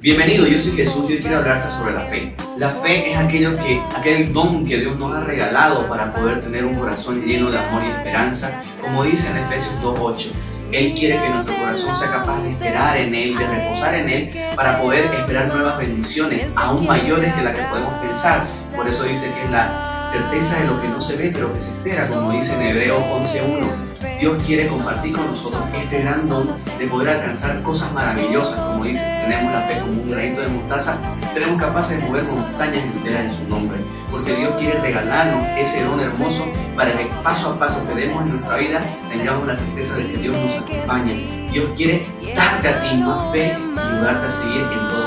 Bienvenido, yo soy Jesús y hoy quiero hablarte sobre la fe. La fe es aquello que, aquel don que Dios nos ha regalado para poder tener un corazón lleno de amor y esperanza, como dice en Efesios 2.8. Él quiere que nuestro corazón sea capaz de esperar en Él, de reposar en Él, para poder esperar nuevas bendiciones, aún mayores que las que podemos pensar. Por eso dice que es la certeza de lo que no se ve, pero que se espera, como dice en Hebreos 11.1. Dios quiere compartir con nosotros este gran don de poder alcanzar cosas maravillosas, como dice, tenemos la fe como un granito de mostaza, seremos capaces de mover montañas enteras en su nombre, porque Dios quiere regalarnos ese don hermoso para que paso a paso que demos en nuestra vida tengamos la certeza de que Dios nos acompaña. Dios quiere darte a ti más fe y ayudarte a seguir en todo